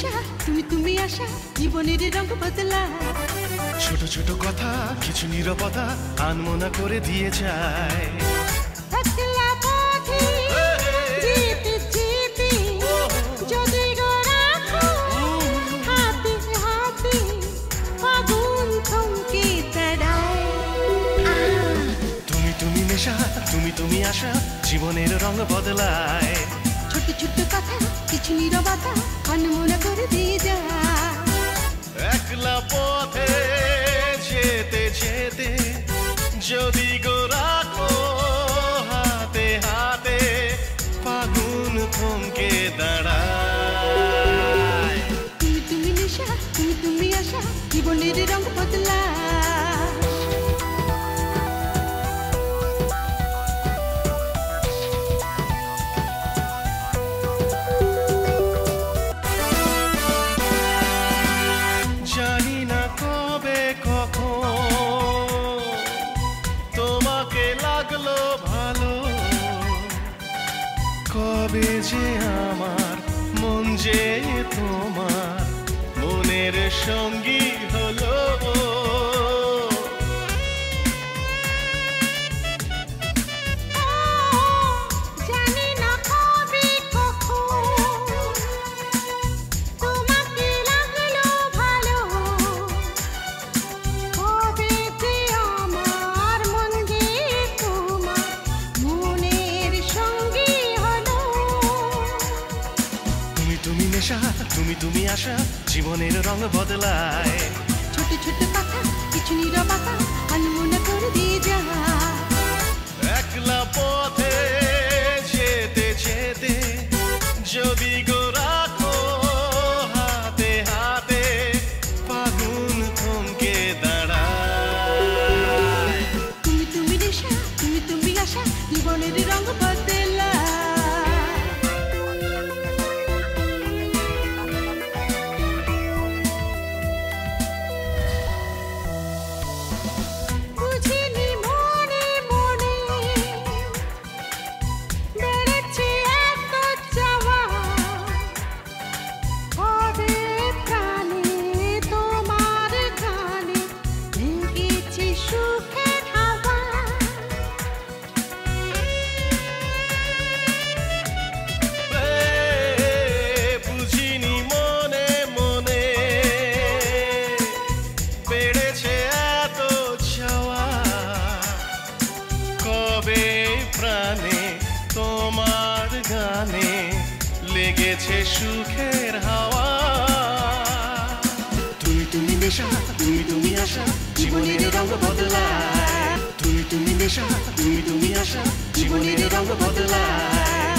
নেশা তুমি তুমি আশা জীবনের রঙ বদলা। ছোট ছোট কথা কিছু নীরবতা আনমনা করে দিয়ে যায়। তুমি তুমি নেশা তুমি তুমি আশা জীবনের রং বদলায়। ছোট ছোট কথা কিছু নীরবতা আনমনা যায় একলা পথে যেতে যেতে যদি গো রাখো হাতে হাতে ফাগুন থমকে দাঁড়ায়। তুমি তুমি নেশা তুমি তুমি আশা জীবনের রঙ কবে যে আমার মন যে তোমার মনের সঙ্গী তুমি নেশা তুমি তুমি আশা জীবনের রং বদলায়। ছোট ছোট কথা কিছু নীরবতা আনমনা করে দিয়ে যায়। একলা পথে যেতে যেতে যদি গো রাখো হাতে হাতে ফাগুন থমকে দাঁড়ায়। তুমি তুমি নেশা তুমি তুমি আশা জীবনের রঙ তোমার গানে লেগেছে সুখের হাওয়া। তুমি তুমি নেশা, তুমি তুমি আশা, জীবনের রঙ বদলায় তুমি তুমি নেশা, তুমি তুমি আশা, জীবনের রঙ বদলায়